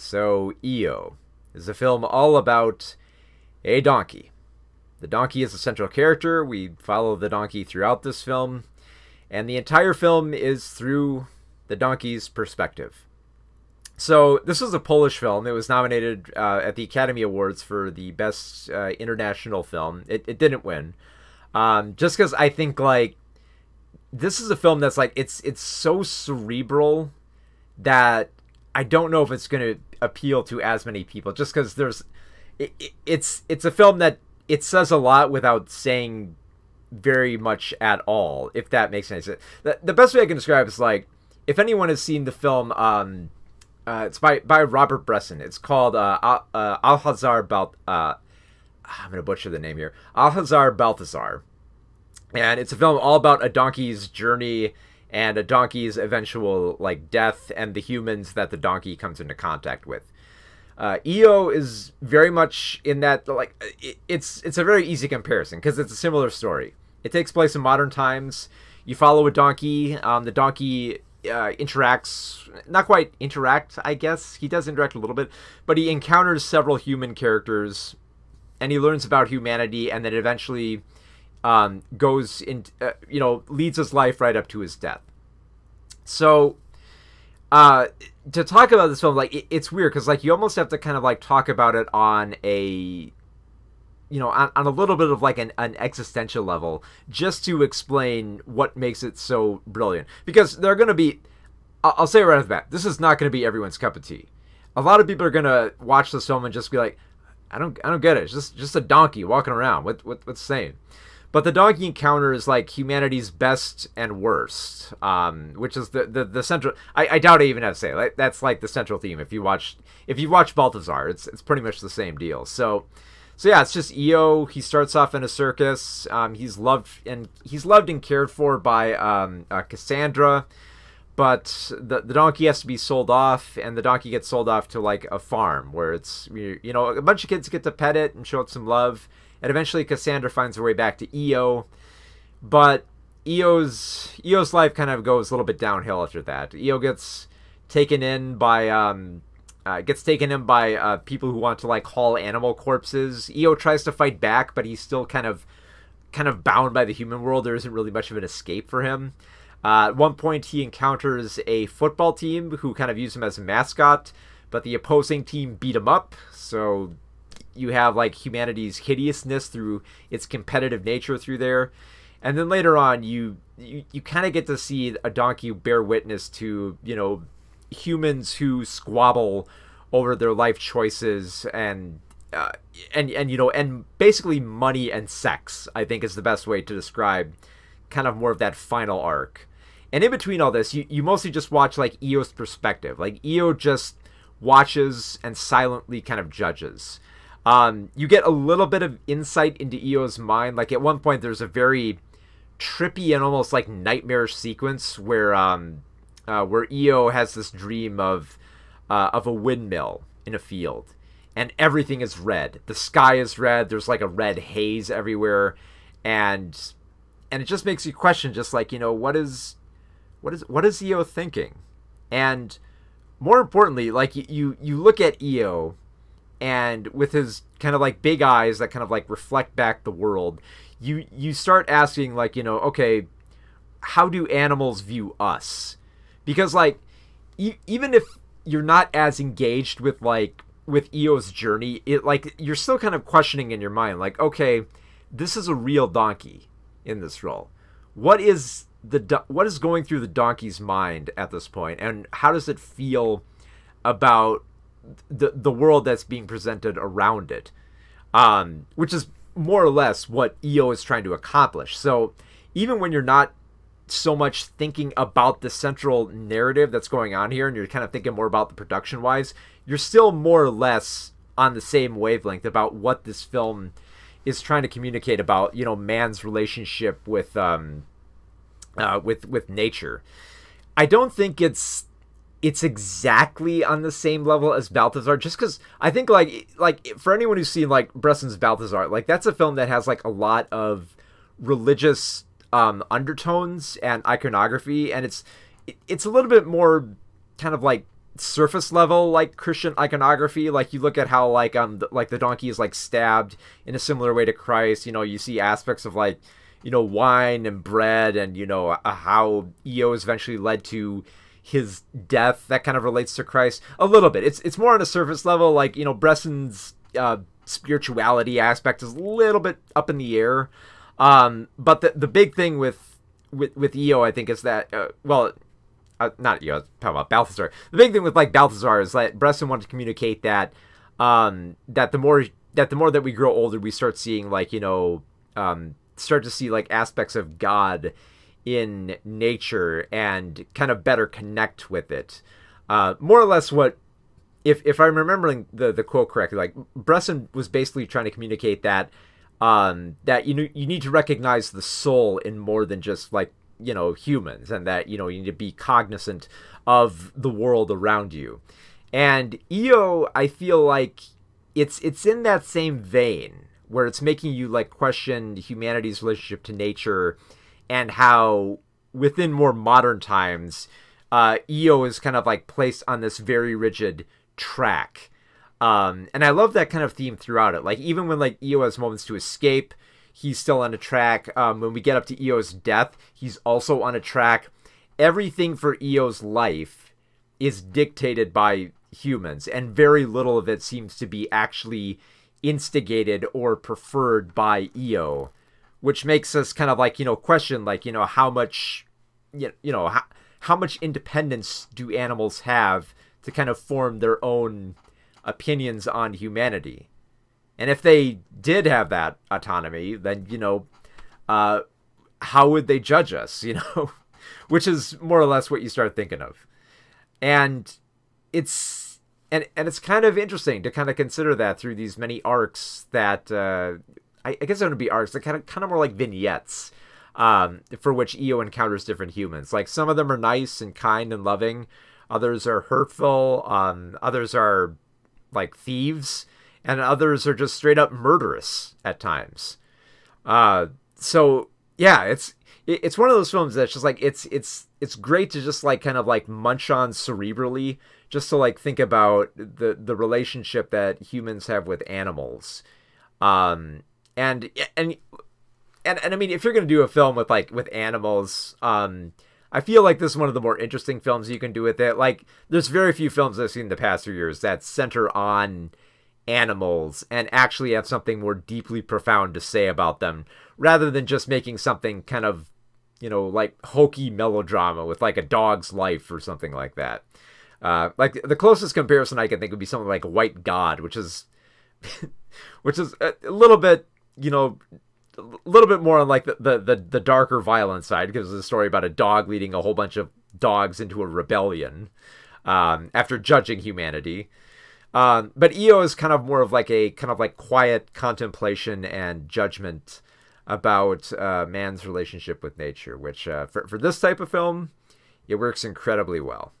So, EO is a film all about a donkey. The donkey is the central character. We follow the donkey throughout this film, and the entire film is through the donkey's perspective. So, this was a Polish film. It was nominated uh, at the Academy Awards for the Best uh, International Film. It, it didn't win. Um, just because I think, like, this is a film that's like it's it's so cerebral that I don't know if it's going to appeal to as many people just because there's it, it, it's it's a film that it says a lot without saying very much at all if that makes sense. The, the best way i can describe is like if anyone has seen the film um uh, it's by by robert bresson. It's called uh, uh alhazar balt uh i'm gonna butcher the name here. Alhazar balthazar. And it's a film all about a donkey's journey and a donkey's eventual like death and the humans that the donkey comes into contact with. Uh, EO is very much in that like it, it's it's a very easy comparison because it's a similar story. It takes place in modern times. You follow a donkey. Um, the donkey uh, interacts not quite interact i guess he does interact a little bit but he encounters several human characters and he learns about humanity and then eventually um, goes in, uh, you know, leads his life right up to his death. So, uh, to talk about this film, like it, it's weird because like you almost have to kind of like talk about it on a, you know, on, on a little bit of like an, an existential level, just to explain what makes it so brilliant. Because there are going to be, I'll, I'll say right off the bat, this is not going to be everyone's cup of tea. A lot of people are going to watch this film and just be like, I don't, I don't get it. It's just, just a donkey walking around. What, what, what's saying? But the donkey encounter is like humanity's best and worst, um, which is the, the, the central. I, I doubt I even have to say like, that's like the central theme. If you watch if you watch Balthazar, it's it's pretty much the same deal. So, so yeah, it's just EO. He starts off in a circus. Um, he's loved and he's loved and cared for by um, uh, Cassandra, but the the donkey has to be sold off, and the donkey gets sold off to like a farm where it's you know a bunch of kids get to pet it and show it some love and eventually Cassandra finds her way back to EO, but EO's EO's life kind of goes a little bit downhill after that. EO gets taken in by um uh, gets taken in by uh, people who want to like haul animal corpses. EO tries to fight back, but he's still kind of kind of bound by the human world. There isn't really much of an escape for him. Uh, at one point, he encounters a football team who kind of use him as a mascot, but the opposing team beat him up. So you have like humanity's hideousness through its competitive nature through there. And then later on you you, you kind of get to see a donkey bear witness to you know humans who squabble over their life choices and uh, and and you know and basically money and sex i think is the best way to describe kind of more of that final arc. And in between all this you, you mostly just watch like eo's perspective. Like eo just watches and silently kind of judges um, you get a little bit of insight into EO's mind. Like at one point, there's a very trippy and almost like nightmarish sequence where um, uh, where EO has this dream of uh, of a windmill in a field, and everything is red. The sky is red. There's like a red haze everywhere, and and it just makes you question, just like you know, what is what is what is EO thinking, and more importantly, like you you look at EO and with his kind of like big eyes that kind of like reflect back the world you you start asking like you know okay how do animals view us? Because like e- even if you're not as engaged with like with EO's journey it like you're still kind of questioning in your mind like okay this is a real donkey in this role. What is the do- what is going through the donkey's mind at this point and how does it feel about the the world that's being presented around it, um, which is more or less what EO is trying to accomplish. So even when you're not so much thinking about the central narrative that's going on here, and you're kind of thinking more about the production wise, you're still more or less on the same wavelength about what this film is trying to communicate about. You know, man's relationship with um, uh, with with nature. I don't think it's it's exactly on the same level as Balthazar just because I think like like for anyone who's seen like Bresson's Balthazar like that's a film that has like a lot of religious um, undertones and iconography and it's it's a little bit more kind of like surface level like Christian iconography. Like you look at how like um the, like the donkey is like stabbed in a similar way to Christ. You know, you see aspects of like you know wine and bread and you know uh, how EO is eventually led to his death. That kind of relates to Christ a little bit. It's it's more on a surface level. Like you know Bresson's uh, spirituality aspect is a little bit up in the air. Um, but the the big thing with with with EO, I think, is that uh, well, uh, not know, talking about Balthazar. The big thing with like Balthazar is that Bresson wanted to communicate that um, that the more that the more that we grow older, we start seeing like you know um, start to see like aspects of God in nature and kind of better connect with it. Uh, more or less what if if I'm remembering the the quote correctly, like Bresson was basically trying to communicate that um, that you you need to recognize the soul in more than just like you know humans and that you know you need to be cognizant of the world around you and eo i feel like it's it's in that same vein where it's making you like question humanity's relationship to nature and how within more modern times uh eo is kind of like placed on this very rigid track um and i love that kind of theme throughout it like even when like EO has moments to escape he's still on a track. Um, when we get up to EO's death, he's also on a track. Everything for EO's life is dictated by humans, and very little of it seems to be actually instigated or preferred by EO, which makes us kind of like you know question like you know how much you know how, how much independence do animals have to kind of form their own opinions on humanity and if they did have that autonomy, then, you know, uh, how would they judge us, you know? Which is more or less what you start thinking of. And it's and and it's kind of interesting to kind of consider that through these many arcs that uh, I, I guess it would be arcs. They're kind of kind of more like vignettes um, for which EO encounters different humans. Like some of them are nice and kind and loving, others are hurtful, um, others are like thieves, and others are just straight up murderous at times. Uh, so yeah, it's it's one of those films that's just like it's it's it's great to just like kind of like munch on cerebrally, just to like think about the the relationship that humans have with animals, um, and and and and I mean, if you're gonna do a film with like with animals, um. I feel like this is one of the more interesting films you can do with it. Like, there's very few films I've seen in the past few years that center on animals and actually have something more deeply profound to say about them rather than just making something kind of you know like hokey melodrama with like a dog's life or something like that uh, like the closest comparison i can think would be something like white god which is which is a, little bit you know a little bit more on like the, the, the, the darker violent side because it's a story about a dog leading a whole bunch of dogs into a rebellion um, after judging humanity um, but EO is kind of more of like a kind of like quiet contemplation and judgment about uh, man's relationship with nature, which uh, for for this type of film, it works incredibly well.